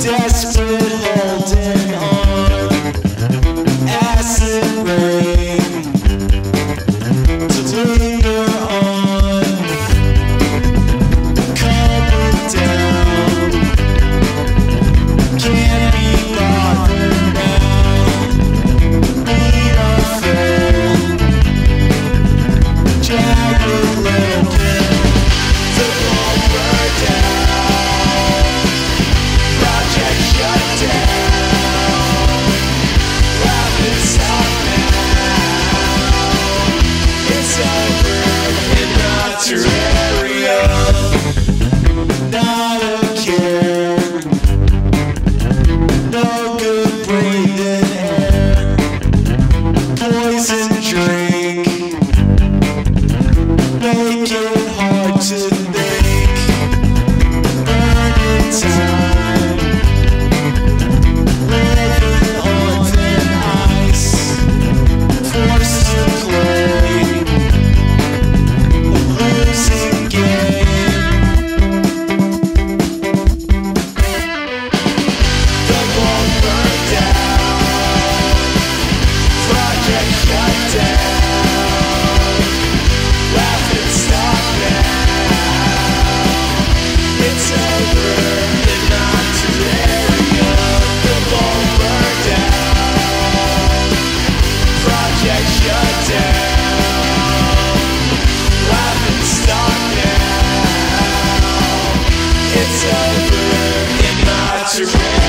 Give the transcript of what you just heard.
Desperate holding on. Acid rain. time. Watch it.